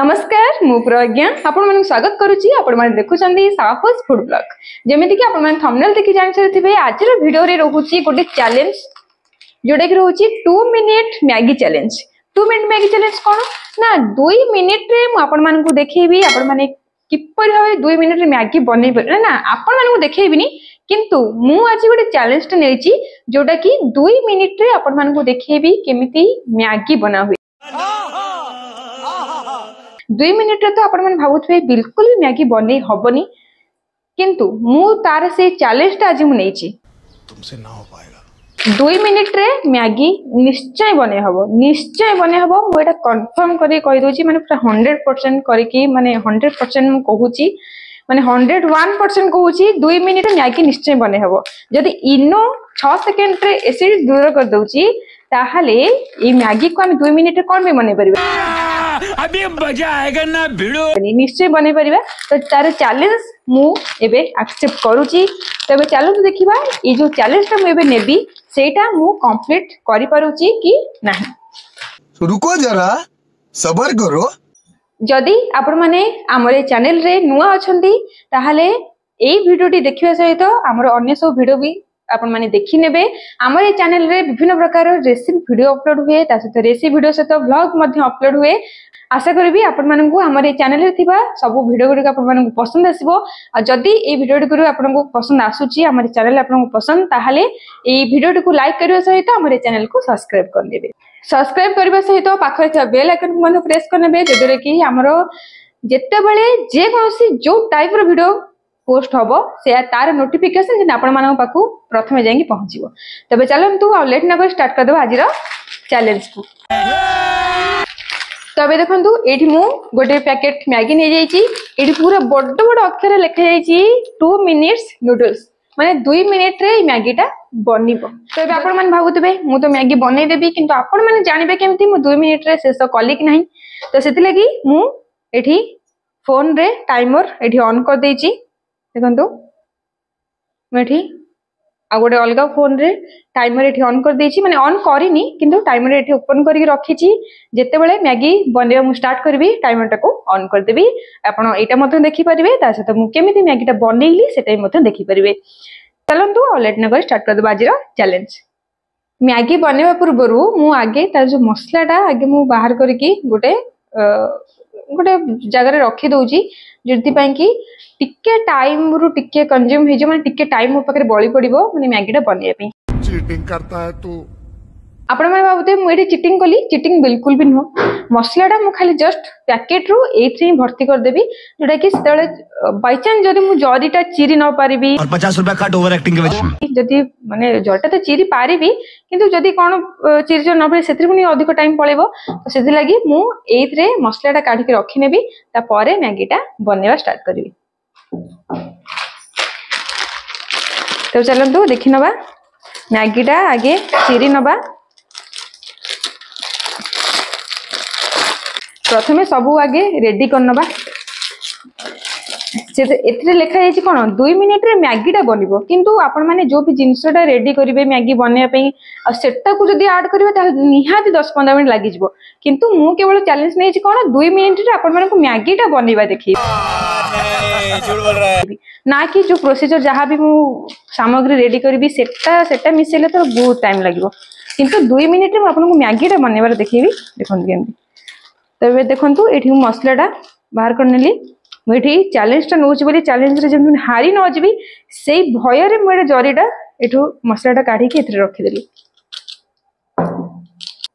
নমস্কার মু প্রজ্ঞা আপনার স্বাগত করুছি আপনার দেখুছেন সাহস ফুড ব্লগ যেমিকি আপনার থমনেল দেখি জাঁচারিথে আজর ভিডিওরে রয়েছে গোটে চ্যালেঞ্জ যেটা কি রয়েছে two minute Maggi challenge two minute Maggi challenge কোণ না দুই মিনিটরে আপনার দেখেবি আপনার কিপর ভাবে দুই মিনিটরে ম্যাগি বনাই পারে না আপনার দেখেবিনি কিন্তু মু আজ গোটে চ্যালেঞ্জটা নিয়েছি যেটা কি দুই মিনিটরে আপনার দেখেবি কেমিতি ম্যাগি বনা হুয়ে দুই মিনিটରେ ତ ଆପଣମାନେ ଭାବୁଥିବେ ବିଲକୁଲ ମ୍ୟାଗି ବନେଇ ହବନି କିନ୍ତୁ ମୁଁ মু ସେଇ ଚ୍ୟାଲେଞ୍ଜଟା ଆଜି ମୁଁ ନେଇଛି দুই মিনিটরে ম্যাগি নিশ্চয় বনাই হব নিশ্চয় বনাই হব মু এটা কনফার্ম করে কই কইদেছি মানে পুরা হন্ড্রেড করে কি মানে 100% পরসেন্ট মু কহুছি মানে 101% ওয়ান পরসেন্ট কহুছি দুই মিনিটে ম্যাগি নিশ্চয় বনাই হব যদি ইনো ছ সেকেন্ডরে এসিড দূর করে দেউছি তাহলে এই ম্যাগি কো আমি দুই মিনিটে কোন বি বনাই পারিবা अभी मजा आएगा ना भिड़ो निश्चय बनै परिबा तो तार चैलेंज मु एबे एक्सेप्ट करूची तबे चैलेंज देखिबा ए जो चैलेंज ता मु एबे नेबी सेटा मु कंप्लीट करि पारुची कि नाही रुको जरा सबर करो जदि आपण माने हमरे चैनल रे नुवा अछंती ताहाले ए भिडियो टी देखिबा सहित हमर अन्य सब भिडियो भी ଆପଣମାନେ ଦେଖିନେବେ ଆମର ଏଇ ଚ୍ୟାନେଲରେ ବିଭିନ୍ନ ପ୍ରକାର ରେସିପି ଭିଡ଼ିଓ ଅପଲୋଡ଼ ହୁଏ ତା ସହିତ ରେସିପି ଭିଡ଼ିଓ ସହିତ ବ୍ଲଗ୍ ମଧ୍ୟ ଅପଲୋଡ଼ ହୁଏ ଆଶା କରିବି ଆପଣମାନଙ୍କୁ ଆମର ଏଇ ଚ୍ୟାନେଲରେ ଥିବା ସବୁ ଭିଡ଼ିଓ ଗୁଡ଼ିକ ଆପଣମାନଙ୍କୁ ପସନ୍ଦ ଆସିବ ଆଉ ଯଦି ଏଇ ଭିଡ଼ିଓଟିକୁ ଆପଣଙ୍କୁ ପସନ୍ଦ ଆସୁଛି ଆମର ଚ୍ୟାନେଲ ଆପଣଙ୍କୁ ପସନ୍ଦ ତାହେଲେ ଏଇ ଭିଡ଼ିଓଟିକୁ ଲାଇକ୍ କରିବା ସହିତ ଆମର ଏଇ ଚ୍ୟାନେଲକୁ ସବସ୍କ୍ରାଇବ୍ କରିଦେବେ ସବସ୍କ୍ରାଇବ୍ କରିବା ସହିତ ପାଖରେ ଥିବା ବେଲ୍ ଆଇକନ୍କୁ ମଧ୍ୟ ପ୍ରେସ୍ କରିନେବେ ଯଦ୍ୱାରା କି ଆମର ଯେତେବେଳେ ଯେକୌଣସି ଯେଉଁ ଟାଇପ୍ର ଭିଡ଼ିଓ পোস্ট হব সেয়া তার নোটিফিকেসন যেন আপনার পাখু প্রথমে যাই পৌঁছব তবে চলতু আেট নক স্টার্ট করেদেব আজির চ্যালেঞ্জ কু তো এবার দেখুন এটি মু গোটে প্যাকেট ম্যাগি নিয়ে যাই এটি পুরা বড় বড় অক্ষরে লেখা যাই টু মিনিটস নুডলস মানে দুই মিনিট্রে এই ম্যাগিটা বনিব তো এবার আপনার ভাবুবে মু তো ম্যাগি বনাই দেবি কিন্তু আপনার মানে জাঁবে কেমি মু দুই মিনিট্রে শেষ কলি কি না তো সেগে মু এটি ফোন্রে টাইমর এটি অন করে দিয়েছি ଦେଖନ୍ତୁ ମୁଁ ଏଠି ଆଉ ଗୋଟେ ଅଲଗା ଫୋନରେ ଟାଇମର ଏଠି ଅନ୍ କରିଦେଇଛି ମାନେ ଅନ୍ କରିନି କିନ୍ତୁ ଟାଇମର ଏଠି ଓପନ୍ କରିକି ରଖିଛି ଯେତେବେଳେ ମ୍ୟାଗି ବନେଇବା ମୁଁ ଷ୍ଟାର୍ଟ କରିବି ଟାଇମରଟାକୁ ଅନ୍ କରିଦେବି ଆପଣ ଏଇଟା ମଧ୍ୟ ଦେଖିପାରିବେ ତା ସହିତ ମୁଁ କେମିତି ମ୍ୟାଗିଟା ବନେଇଲି ସେଟା ବି ମଧ୍ୟ ଦେଖିପାରିବେ ଚାଲନ୍ତୁ ଆଉ ଲେଟ୍ ନକରି ଷ୍ଟାର୍ଟ କରିଦେବା ଆଜିର ଚ୍ୟାଲେଞ୍ଜ ମ୍ୟାଗି ବନେଇବା ପୂର୍ବରୁ ମୁଁ ଆଗେ ତାର ଯେଉଁ ମସଲାଟା ଆଗେ ମୁଁ ବାହାର କରିକି ଗୋଟେ गोटे जगह रखीदी जो कि टिके टाइम रु टे कंज्यूम हो मैं टाइम मो पाखे बड़ी पड़ो मैंने मैगीटा बनवाई ଆପଣମାନେ ଭାବୁଥିବେ ମୁଁ ଏଠି ଚିଟିଂ କଲି ଚିଟିଂ ବିଲକୁଲ ବି ନୁହଁ ମସଲାଟା ମୁଁ ଖାଲି ଜଷ୍ଟ ପ୍ୟାକେଟ୍ରୁ ଏଇଥିରେ ହିଁ ଭର୍ତ୍ତି କରିଦେବି ଯୋଉଟା କି ସେତେବେଳେ ବାଇଚାନ୍ସ ଯଦି ମୁଁ ଜରିଟା ଚିରି ନ ପାରିବି ଯଦି ମାନେ ଜରିଟା ତ ଚିରି ପାରିବି କିନ୍ତୁ ଯଦି କ'ଣ ଚିରି ନ ପାରିବି ସେଥିରେ ପୁଣି ଅଧିକ ଟାଇମ୍ ପଳେଇବ ତ ସେଥିଲାଗି ମୁଁ ଏଇଥିରେ ମସଲାଟା କାଢିକି ରଖିନେବି ତାପରେ ମ୍ୟାଗିଟା ବନେଇବା ଷ୍ଟାର୍ଟ କରିବି ତ ଚାଲନ୍ତୁ ଦେଖିନେବା ମ୍ୟାଗିଟା ଆଗେ ଚିରି ନେବା প্রথমে সবু আগে রেডি করে নেবা এতে লেখা যাই কোণ দুই মিনিট্রে ম্যাগিটা বনব কিন্তু আপনার যে বি জিনিসটা রেডি করবে ম্যাগি বনাইবা সেটা যদি আড করবে তাহলে নিহতি দশ পনেরো মিনিট লাগিযোগ কিন্তু মু কেবল চ্যালেঞ্জ নিয়েছি কোণ দুই মিনিট্রে আপনার ম্যাগিটা বনাইবা দেখি না কি যে প্রোসিজর যা বি মু সামগ্রী রেডি করবি সেটা সেটা মিশাইলে তো বহুত টাইম লাগিব কিন্তু দুই মিনিট্রে আপনার ম্যাগিটা বনাইবার দেখবি দেখুন কেমনি ତେବେ ଦେଖନ୍ତୁ ଏଠି ମୁଁ ମସଲାଟା ବାହାର କରିନେଲି ମୁଁ ଏଠି ଚ୍ୟାଲେଞ୍ଜଟା ନେଉଛି ବୋଲି ଚ୍ୟାଲେଞ୍ଜରେ ଯେମିତି ହାରି ନ ଯିବି ସେଇ ଭୟରେ ମୁଁ ଏଇଟା ଜରିଟା ଏଠୁ ମସଲାଟା କାଢ଼ିକି ଏଥିରେ ରଖିଦେଲି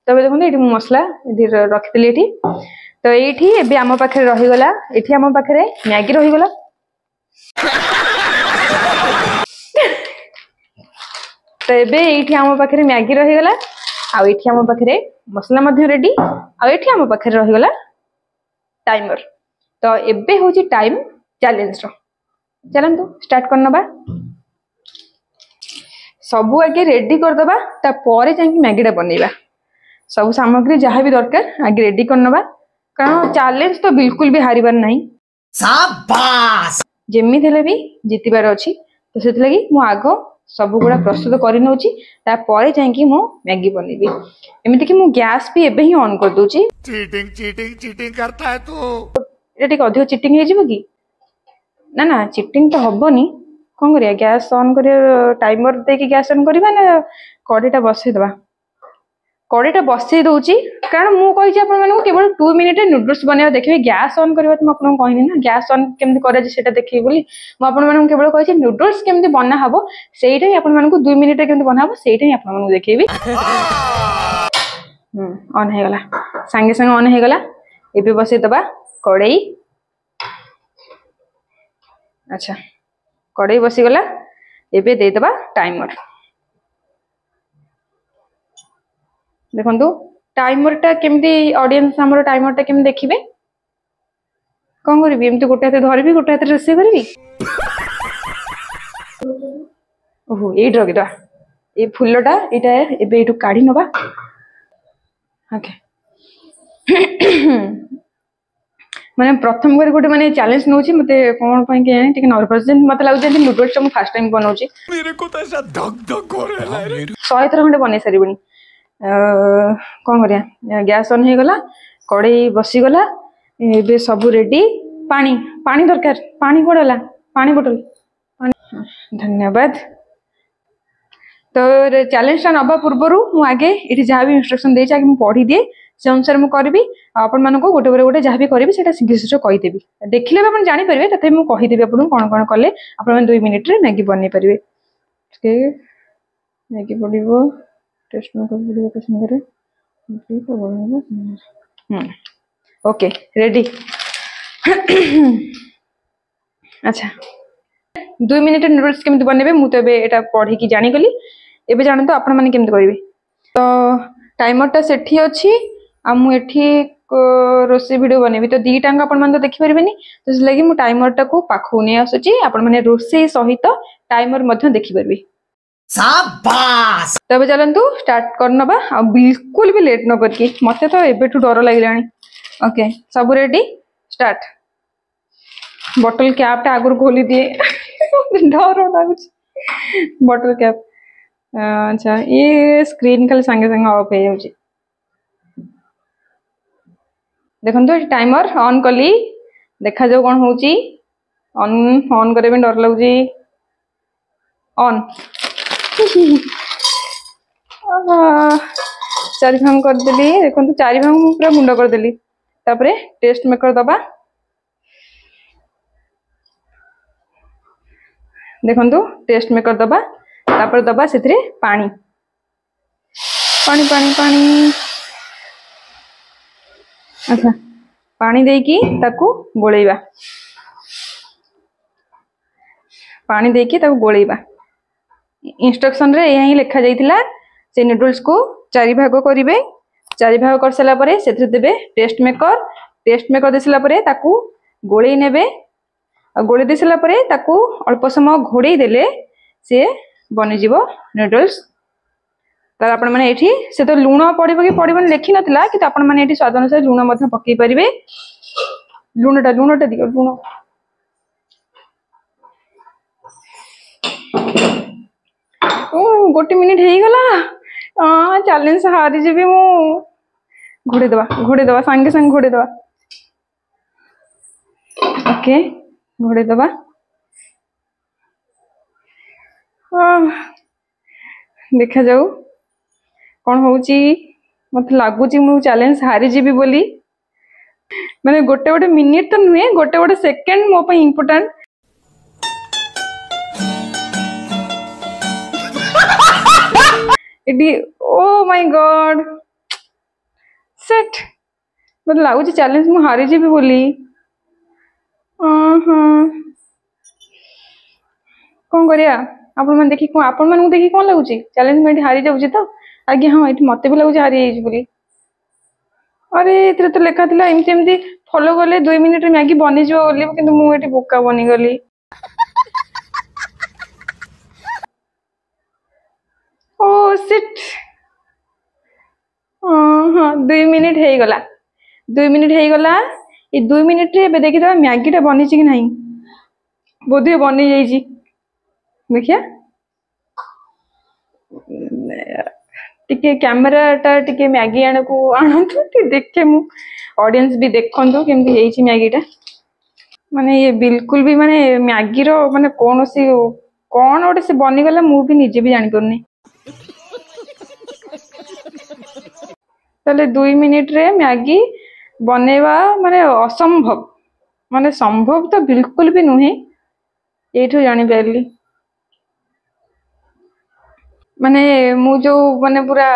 ତେବେ ଦେଖନ୍ତୁ ଏଠି ମୁଁ ମସଲା ଏଠି ରଖିଦେଲି ଏଠି ତ ଏଇଠି ଏବେ ଆମ ପାଖରେ ରହିଗଲା ଏଠି ଆମ ପାଖରେ ମ୍ୟାଗି ରହିଗଲା ତ ଏବେ ଏଇଠି ଆମ ପାଖରେ ମ୍ୟାଗି ରହିଗଲା आठ मसला रेडी आम पाखे रहीगला टाइमर तो ये हूँ टाइम चैलेंज चलो स्टार्ट कर ना सब आगे रेडी करदे जाकि मैगीटा बनवा सब सामग्री जहाँ भी दरकार आगे रेडी कर ना कारण चैलेंज तो बिल्कुल भी हार बार नहीं जमी भी जितबार अच्छी तो से लगी मुझ ସବୁଗୁଡ଼ା ପ୍ରସ୍ତୁତ କରିନେଉଛି ତାପରେ ଯାଇକି ମୁଁ ମ୍ୟାଗି ବନେଇବି ଏମିତିକି ମୁଁ ଗ୍ୟାସ୍ ବି ଏବେ ହିଁ ଅନ୍ କରିଦେଉଛି ଏଇଟା ଟିକେ ଅଧିକ ଚିଟିଂ ହେଇଯିବ କି ନା ନା ଚିଟିଂ ତ ହବନି କ'ଣ କରିବା ଗ୍ୟାସ୍ ଅନ୍ କରିବା ଟାଇମର ଦେଇକି ଗ୍ୟାସ୍ ଅନ୍ କରିବା ନା କଡ଼େଇଟା ବସେଇଦେବା কড়াইটা বসাই দেଉଛି কারণ মু কইছি আপনাদের কেবল টু মিনিটে নুডলস বনাইব দেখবে গ্যাস অন করা তো আপনার কহিনি না গ্যাস অন কেমতি করা যায় সেটা দেখি বলি মু আপনাদের কেবল কইছি নুডলস কেমতি বনা হব সেইটাই আপনাদের দুই মিনিটে কেমতি বনা হব সেইটাই আপনাদের দেখেবি হুম অন হয়ে গলা সাঙ্গে সাঙ্গে অন হয়ে গলা এবে বসাই দেবা কড়াই আচ্ছা কড়াই বসিগলা এবে দিয়ে দেবা টাইমর देखु टाइमर टा के अडियस टाइमर टा के देखिए कौन करी गोटे हाथ धरवि गोटे हाथ रोसे करी ओहो ये काढ़ी नवा ओके प्रथम कर गोटे मैंने चैलेंज नौ मत कौन नर्भस मत लगे नुडल्स फास्ट टाइम बनाऊँ शहे थर खंडे बन सारे କ'ଣ କରିବା ଗ୍ୟାସ୍ ଅନ୍ ହେଇଗଲା କଡ଼େଇ ବସିଗଲା ଏବେ ସବୁ ରେଡ଼ି ପାଣି ପାଣି ଦରକାର ପାଣି କ'ଣ ହେଲା ପାଣି ବୋଟଲ ପାଣି ଧନ୍ୟବାଦ ତ ଚ୍ୟାଲେଞ୍ଜଟା ନେବା ପୂର୍ବରୁ ମୁଁ ଆଗେ ଏଠି ଯାହା ବି ଇନଷ୍ଟ୍ରକ୍ସନ୍ ଦେଇଛି ଆଗେ ମୁଁ ପଢ଼ିଦିଏ ସେ ଅନୁସାରେ ମୁଁ କରିବି ଆଉ ଆପଣମାନଙ୍କୁ ଗୋଟେ ପରେ ଗୋଟେ ଯାହା ବି କରିବି ସେଇଟା ଶୀଘ୍ର ଶୀଘ୍ର କହିଦେବି ଦେଖିଲେ ବି ଆପଣ ଜାଣିପାରିବେ ତଥାପି ମୁଁ କହିଦେବି ଆପଣଙ୍କୁ କ'ଣ କ'ଣ କଲେ ଆପଣମାନେ ଦୁଇ ମିନିଟ୍ରେ ମ୍ୟାଗି ବନେଇ ପାରିବେ ମ୍ୟାଗି ପଡ଼ିବ टेस्ट का वीडियो पसंद करे ठीक है बोलूँगा ओके রেডি আচ্ছা দুই মিনিটের নুডলসকে কেমি বনাইবে মু তো এবে এটা পড়িকি জানিগলি এবে জানতো আপন মানে কেমি করবে তো টাইমরটা সেটি অছি আর মু এটি ରୋଷେଇ ଭିଡ଼ିଓ ବନେଇବି ତ ଦୁଇଟାଙ୍କ ଆପଣମାନେ ତ ଦେଖିପାରିବେନି ତ ସେଥିଲାଗି ମୁଁ ଟାଇମରଟାକୁ ପାଖକୁ ନେଇ ଆସୁଛି ଆପଣମାନେ ରୋଷେଇ ସହିତ ଟାଇମର ମଧ୍ୟ ଦେଖିପାରିବେ तब चलत स्टार्ट कर ना बिल्कुल भी लेट न करके मत तो एबू डर लगे ओके सब रेडी स्टार्ट बॉटल क्या आगुरी खोली दिए डर लगुच बॉटल क्या अच्छा ये स्क्रीन खाली सांगे सांगे अफ हो देखो टाइमर अन् कली देखा जाऊ कौन हो डर लगुच अन् চারি ভাঙ করেদেলি দেখুন চারি ভাঙ পুরা গুন্ড করেদেলি তাপরে টেস্ট মেকর দবা দেখুন টেস্ট মেকর দবা তাপরে দবা সেথিরে পানি পানি পানি পানি আচ্ছা পানি দেইকি তাকু গোলাইবা পানি দেইকি তাকু গোলাইবা ଇନଷ୍ଟ୍ରକ୍ସନରେ ଏହା ହିଁ ଲେଖାଯାଇଥିଲା ସେ ନୁଡଲ୍ସକୁ ଚାରି ଭାଗ କରିବେ ଚାରି ଭାଗ କରିସାରିଲା ପରେ ସେଥିରେ ଦେବେ ଟେଷ୍ଟ ମେକର ଟେଷ୍ଟ ମେକର ଦେଇସାରିଲା ପରେ ତାକୁ ଗୋଳେଇ ନେବେ ଆଉ ଗୋଳେଇ ଦେଇସାରିଲା ପରେ ତାକୁ ଅଳ୍ପ ସମୟ ଘୋଡ଼େଇ ଦେଲେ ସିଏ ବନିଯିବ ନୁଡଲ୍ସ ତାର ଆପଣମାନେ ଏଠି ସେ ତ ଲୁଣ ପଡ଼ିବ କି ପଡ଼ିବନି ଲେଖିନଥିଲା କିନ୍ତୁ ଆପଣମାନେ ଏଠି ସ୍ୱାଦ ଅନୁସାରେ ଲୁଣ ମଧ୍ୟ ପକାଇ ପାରିବେ ଲୁଣଟା ଲୁଣଟା ଦିଅ ଲୁଣ गोटे मिनिट होगा हाँ चैलेंज हारी घोड़े दवा घोड़े दवा सांगे सांगे घोड़े दवा ओके घोड़े दवा देखा जाऊ कौन हो मत लगुच चैलेंज हारी जी बोली मैंने गोटे गोटे मिनिट तो नुहे गोटे गोटे सेकेंड मोप important it oh my god set ମତେ ଲାଗୁଛି ଚ୍ୟାଲେଞ୍ଜ ମୁଁ ହାରିଯିବି ବୋଲି କ'ଣ କରିବା ଆପଣମାନେ ଦେଖି କ'ଣ ଆପଣମାନଙ୍କୁ ଦେଖି କ'ଣ ଲାଗୁଛି ଚ୍ୟାଲେଞ୍ଜ ମୁଁ ଏଠି ହାରିଯାଉଛି ତ ଆଜ୍ଞା ହଁ ଏଠି ମୋତେ ବି ଲାଗୁଛି ହାରିଯାଇଛି ବୋଲି ଆରେ ଏଥିରେ ତ ଲେଖା ଥିଲା ଏମିତି ଏମିତି ଫଲୋ କଲେ ଦୁଇ ମିନିଟ୍ରେ ମ୍ୟାଗି ବନିଯିବ ବୋଲି କିନ୍ତୁ ମୁଁ ଏଠି ବୋକା ବନିଗଲି ओ सिट हाँ दुई मिनिट हो गला दुई मिनिट हो गला ये दुई मिनिट्रे देखीद मैगीटा बनी कि ना बोध बनी जा देखिए टे कैमेराटा टे मैगी आने को आनंद देखे मुडियस भी देखु कमी मैगीटा माने ये बिल्कुल भी माने मैगी मानने कौन सी कौन गोटे से बनीगला मुझे भी जानपरि दुई रे मैगी बनवा मान असंभव मान संभव तो बिल्कुल भी नुहे ये जापरि मान मु जो मान पूरा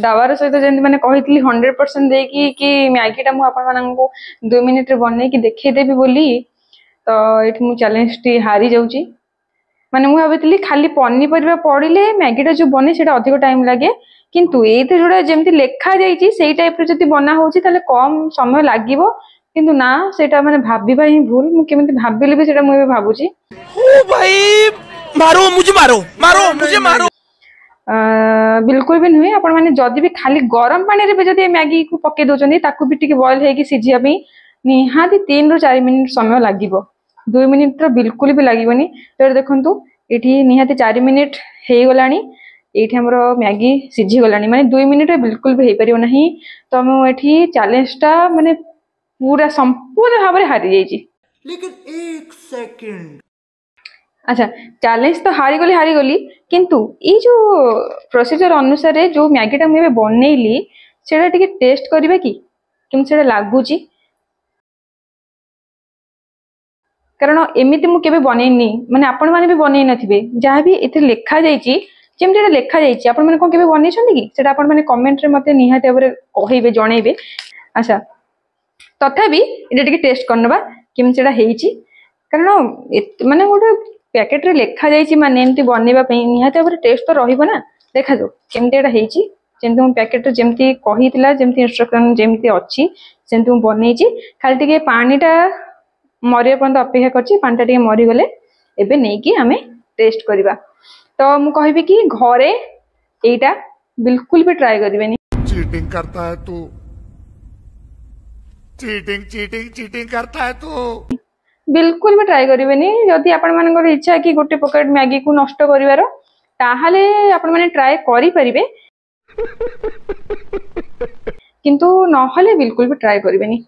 दावार सहित मैंने कही हंड्रेड परसेंट दे कि मैगीटा मुझे दुई मिनिट्रे बन देखेदेवी बोली तो ये मुझे चैलेंज टी हारी जा मैंने भावी खाली पनीपरिया पड़े मैगीटा जो बने से अधिक टाइम लगे কিন্তু ଏଇଥିରେ ଯୋଉଟା ଯେମିତି ଲେଖା ଯାଇଛି ସେଇ ଟାଇପ୍ର ଯଦି ବନା ହଉଛି ତାହେଲେ କମ୍ ସମୟ ଲାଗିବ କିନ୍ତୁ ନା ସେଇଟା ମାନେ ଭାବିବା ହିଁ ଭୁଲ ମୁଁ କେମିତି ଭାବିଲି ବି ସେଇଟା ମୁଁ ଏବେ ଭାବୁଛି ବିଲକୁଲ ବି ନୁହେଁ ଆପଣମାନେ ଯଦି ବି ଖାଲି ଗରମ ପାଣିରେ ବି ଯଦି ମ୍ୟାଗିକୁ ପକେଇ ଦଉଛନ୍ତି ତାକୁ ବି ଟିକେ ବଏଲ ହେଇକି ସିଝିବା ପାଇଁ ନିହାତି ତିନିରୁ ଚାରି ମିନିଟ ସମୟ ଲାଗିବ ଦୁଇ ମିନିଟର ବିଲକୁଲ ବି ଲାଗିବନି ତେବେ ଦେଖନ୍ତୁ ଏଠି ନିହାତି ଚାରି ମିନିଟ ହେଇଗଲାଣି ଏଇଠି ଆମର ମ୍ୟାଗି ସିଝିଗଲାଣି ମାନେ ଦୁଇ ମିନିଟ୍ରେ ବିଲକୁଲ ବି ହେଇପାରିବ ନାହିଁ ତ ମୁଁ ଏଠି ଚ୍ୟାଲେଞ୍ଜଟା ମାନେ ପୁରା ସମ୍ପୂର୍ଣ୍ଣ ଭାବରେ ହାରିଯାଇଛି আচ্ছা চ্যালেঞ্জ তো হারিগলি হারিগলি কিন্তু এই যে প্রসিজর অনুসারে যে ম্যাগিটা মু এবার বনাইলি সেটা টিকে টেস্ট করবে কি কেমন সেটা লাগুছি কারণ এমিতি মু কেবে বনাইনি মানে আপন মানে বি বনাই নথিবে যাহা বি এতে লেখা যাইছি যেমনি এটা লেখাଯାଇଛି ଆପଣମାନେ କ'ଣ କେବେ ବନେଇଛନ୍ତି କି ସେଟା ଆପଣମାନେ କମେଣ୍ଟରେ ମୋତେ ନିହାତି ଭାବରେ କହିବେ ଜଣେଇବେ ଆଚ୍ଛା ତଥାପି ଏଇଟା ଟିକେ ଟେଷ୍ଟ କରିନେବା କେମିତି ସେଟା ହେଇଛି କାରଣ ମାନେ ଗୋଟେ ପ୍ୟାକେଟ୍ରେ ଲେଖାଯାଇଛି ମାନେ ଏମିତି ବନେଇବା ପାଇଁ ନିହାତି ଭାବରେ ଟେଷ୍ଟ ତ ରହିବ ନା ଦେଖାଯାଉ କେମିତି ଏଇଟା ହେଇଛି ଯେମିତି ମୁଁ ପ୍ୟାକେଟ୍ରେ ଯେମିତି କହିଥିଲା ଯେମିତି ଇନଷ୍ଟ୍ରକ୍ସନ୍ ଯେମିତି ଅଛି ସେମିତି ମୁଁ ବନେଇଛି ଖାଲି ଟିକେ ପାଣିଟା ମରିବା ପର୍ଯ୍ୟନ୍ତ ଅପେକ୍ଷା କରିଛି ପାଣିଟା ଟିକେ ମରିଗଲେ ଏବେ ନେଇକି ଆମେ ଟେଷ୍ଟ କରିବା ତ ମୁଁ କହିବି କି ଘରେ ଏଇଟା ବିଲକୁଲ ବି ଟ୍ରାଏ କରିବେନି ଚିଟିଂ करता है तू ଚିଟିଂ ଚିଟିଂ ଚିଟିଂ करता है तू ବିଲକୁଲ ବି ଟ୍ରାଏ କରିବେନି ଯଦି ଆପଣମାନଙ୍କର ଇଚ୍ଛା କି ଗୋଟେ ପକେଟ ମ୍ୟାଗିକୁ ନଷ୍ଟ କରିବାର ତାହେଲେ ଆପଣମାନେ ଟ୍ରାଏ କରିପାରିବେ କିନ୍ତୁ ନହେଲେ ବିଲକୁଲ ବି ଟ୍ରାଏ କରିବେନି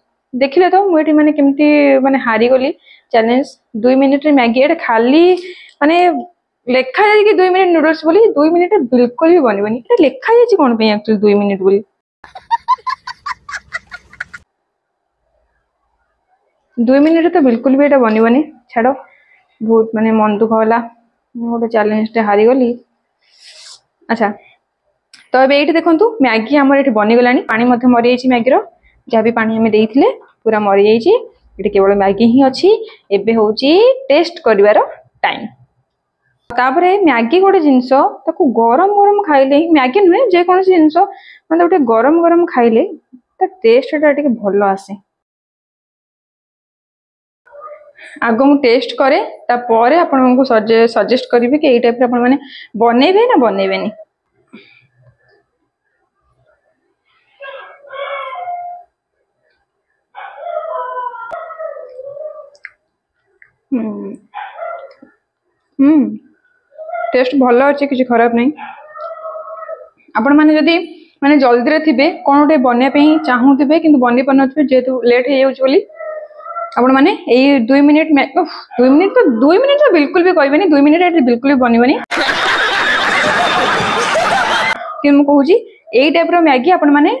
ଦେଖିଲେ ତ ମୁଁ ଏଠି ମାନେ କେମିତି ମାନେ ହାରିଗଲି ଚ୍ୟାଲେଞ୍ଜ ଦୁଇ ମିନିଟରେ ମ୍ୟାଗି ଏଇଟା ଖାଲି ମାନେ ଲେଖା ଯାଇକି ଦୁଇ ମିନିଟ୍ ନୁଡଲ୍ସ ବୋଲି ଦୁଇ ମିନିଟ୍ ବିଲକୁଲ ବି ବନିବନି ଏଇଟା ଲେଖା ଯାଇଛି କ'ଣ ପାଇଁ ଆକ୍ଚୁଆଲି ଦୁଇ ମିନିଟ୍ ବୋଲି ଦୁଇ ମିନିଟ୍ ତ ବିଲକୁଲ ବି ଏଇଟା ବନିବନି ଛାଡ଼ ବହୁତ ମାନେ ମନ ଦୁଃଖ ହେଲା ମୁଁ ଗୋଟେ ଚ୍ୟାଲେଞ୍ଜଟେ ହାରିଗଲି ଆଚ୍ଛା ତ ଏବେ ଏଇଠି ଦେଖନ୍ତୁ ମ୍ୟାଗି ଆମର ଏଠି ବନିଗଲାଣି ପାଣି ମଧ୍ୟ ମରିଯାଇଛି ମ୍ୟାଗିର ଯାହା ବି ପାଣି ଆମେ ଦେଇଥିଲେ ପୁରା ମରିଯାଇଛି ଏଠି କେବଳ ମ୍ୟାଗି ହିଁ ଅଛି ଏବେ ହେଉଛି ଟେଷ୍ଟ କରିବାର ଟାଇମ୍ ତାପରେ ମ୍ୟାଗି ଗୋଟେ ଜିନିଷ ତାକୁ ଗରମ ଗରମ ଖାଇଲେ ହିଁ ମ୍ୟାଗି ନୁହେଁ ଯେକୌଣସି ଜିନିଷ ମାନେ ଗୋଟେ ଗରମ ଗରମ ଖାଇଲେ ତା ଟେଷ୍ଟଟା ଟିକେ ଭଲ ଆସେ ଆଗ ମୁଁ ଟେଷ୍ଟ କରେ ତାପରେ ଆପଣଙ୍କୁ ସଜେଷ୍ଟ କରିବି କି ଏଇ ଟାଇପ୍ର ଆପଣମାନେ ବନେଇବେ ନା ବନେଇବେନି ହୁଁ ହୁଁ টেস্ট ভাল আছে কিছু খারাপ না আপন মানে যদি মানে জলদিরে থিবে কোন গোটে বনাইয়া চাহুবে কিন্তু বনাই পারে যেহেতু লেট হয়ে যাচ্ছে বলে আপন মানে এই দুই মিনিট দুই মিনিট তো দুই মিনিট তো বিলকুল বি কহবেনি দুই মিনিট এটি বিলকুল বি বনবনি কিন্তু মু কহুছি এই টাইপর ম্যাগি আপন মানে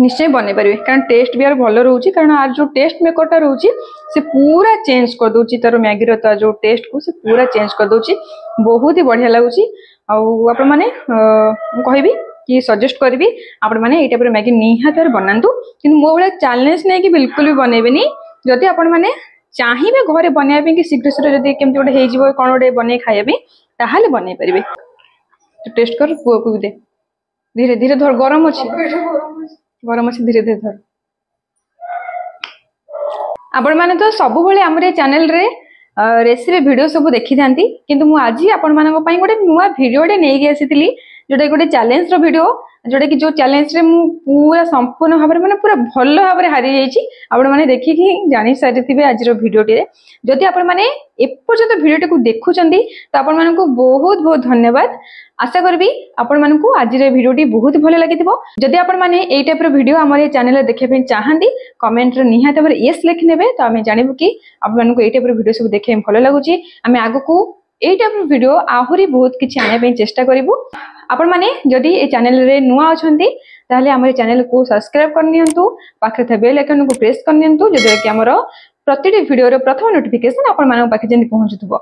निश्चय बनई पारे कारण टेस्ट भी यार भल रोच कारण आज जो टेस्ट मेकरटा रोचे से पूरा चेंज कर दूची तार मैगर तार जो टेस्ट को से पूरा चेंज कर दूची बहुत ही बढ़िया लगुच आपने कह कि सजेस्ट करी आपटा मैगि निहत भाव बनातु कि मो भाई चैलेंज नहीं कि बिल्कुल भी बनइबेनि जदि आप चाहिए घर बनवाई कि शीघ्र शीघ्र जब कमी गोटे हो कौन गोटे बन खाया बनई पारे टेस्ट कर पुआ को दे धीरे धीरे गरम अच्छे গরম ଅଛି ଧୀରେ ଧୀରେ ଧର ଆପଣମାନେ ତ ସବୁବେଳେ ଆମର ଏ ଚ୍ୟାନେଲରେ ରେସିପି ଭିଡ଼ିଓ ସବୁ ଦେଖିଥାନ୍ତି କିନ୍ତୁ ମୁଁ ଆଜି ଆପଣମାନଙ୍କ ପାଇଁ ଗୋଟେ ନୂଆ ଭିଡ଼ିଓଟେ ନେଇକି ଆସିଥିଲି ଯେଉଁଟାକି ଗୋଟେ ଚ୍ୟାଲେଞ୍ଜର ଭିଡ଼ିଓ ଯେଉଁଟାକି ଯେଉଁ ଚ୍ୟାଲେଞ୍ଜରେ ମୁଁ ପୁରା ସମ୍ପୂର୍ଣ୍ଣ ଭାବରେ ମାନେ ପୁରା ଭଲ ଭାବରେ ହାରିଯାଇଛି ଆପଣମାନେ ଦେଖିକି ଜାଣିସାରିଥିବେ ଆଜିର ଭିଡ଼ିଓଟିରେ ଯଦି ଆପଣମାନେ ଏପର୍ଯ୍ୟନ୍ତ ଭିଡ଼ିଓଟିକୁ ଦେଖୁଛନ୍ତି ତ ଆପଣମାନଙ୍କୁ ବହୁତ ବହୁତ ଧନ୍ୟବାଦ ଆଶା କରିବି ଆପଣମାନଙ୍କୁ ଆଜିର ଭିଡ଼ିଓଟି ବହୁତ ଭଲ ଲାଗିଥିବ ଯଦି ଆପଣମାନେ ଏଇ ଟାଇପ୍ର ଭିଡ଼ିଓ ଆମର ଏ ଚ୍ୟାନେଲ୍ରେ ଦେଖିବା ପାଇଁ ଚାହାନ୍ତି କମେଣ୍ଟରେ ନିହାତି ଭାବରେ ୟେସ୍ ଲେଖିନେବେ ତ ଆମେ ଜାଣିବୁ କି ଆପଣମାନଙ୍କୁ ଏଇ ଟାଇପ୍ର ଭିଡ଼ିଓ ସବୁ ଦେଖିବା ପାଇଁ ଭଲ ଲାଗୁଛି ଆମେ ଆଗକୁ ଏଇ ଟାଇପ୍ର ଭିଡ଼ିଓ ଆହୁରି ବହୁତ କିଛି ଆଣିବା ପାଇଁ ଚେଷ୍ଟା କରିବୁ মানে যদি ଆପଣମାନେ ଯଦି ଏ ଚ୍ୟାନେଲରେ তাহলে আমার ତାହେଲେ ଆମ ଏ ଚ୍ୟାନେଲକୁ ସବସ୍କ୍ରାଇବ୍ କରିନିଅନ୍ତୁ ପାଖରେ ଥିବା ବେଲ୍ প্রেস ପ୍ରେସ୍ କରିନିଅନ୍ତୁ ଯଦ୍ୱାରାକି আমার প্রতিটি ভিডিওর প্রথম নোটিফিকেসন আপনার পাখে যেমন পৌঁছুব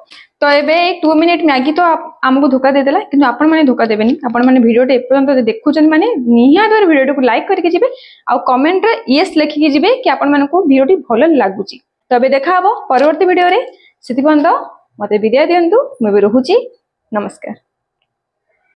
তো এবে টু মিনিট ম্যাগি তো আমি ধোকা দেলা কিন্তু আপনার ধোকা দেবে আপনার ভিডিওটি এপর্যন্ত দেখুছেন মানে নিহত ভিডিওটি লাইক করি যাবে আমেন্টরে ইয়েস লেখিকি যাবে কি আপনার ভিডিওটি ভালো লাগুচি তো তবে দেখা হব পরবর্তী ভিডিওরে সেপর্যন্ত মতো বিদায় দিও মু রুচি নমস্কার